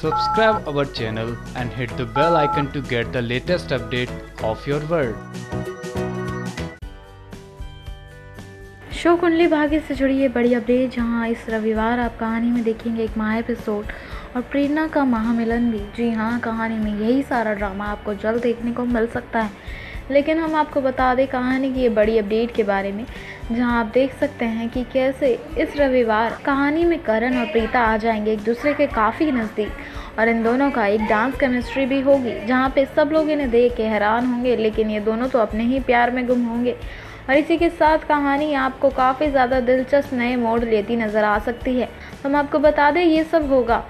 Subscribe our channel and hit the bell icon to get the latest update of your world. Show Kundali Bhagya से जुड़ी ये बड़ी update, जहाँ इस रविवार आप कहानी में देखेंगे एक माह एपिसोड और प्रेरणा का महामिलन भी जी हाँ कहानी में यही सारा ड्रामा आपको जल्द देखने को मिल सकता है लेकिन हम आपको बता दें कहानी की ये बड़ी अपडेट के बारे में, जहाँ आप देख सकते हैं कि कैसे इस रविवार कहानी में करण और प्रीता आ जाएँगे एक दूसरे के काफ़ी नज़दीक। और इन दोनों का एक डांस केमिस्ट्री भी होगी, जहाँ पे सब लोग इन्हें देख के हैरान होंगे, लेकिन ये दोनों तो अपने ही प्यार में गुम होंगे। और इसी के साथ कहानी आपको काफ़ी ज़्यादा दिलचस्प नए मोड़ लेती नज़र आ सकती है। हम आपको बता दें, ये सब होगा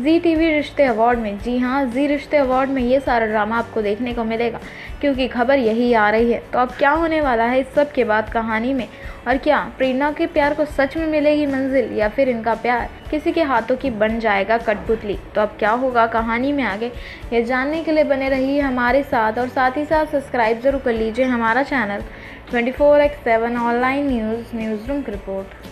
जी टीवी रिश्ते अवार्ड में। जी हाँ जी रिश्ते अवार्ड में ये सारा ड्रामा आपको देखने को मिलेगा, क्योंकि खबर यही आ रही है। तो अब क्या होने वाला है इस सब के बाद कहानी में? और क्या, प्रेरणा के प्यार को सच में मिलेगी मंजिल, या फिर इनका प्यार किसी के हाथों की बन जाएगा कठपुतली? तो अब क्या होगा कहानी में आगे? ये जानने के लिए बने रहिए हमारे साथ, और साथ ही साथ सब्सक्राइब ज़रूर कर लीजिए हमारा channel 24 X seven online news news room की report.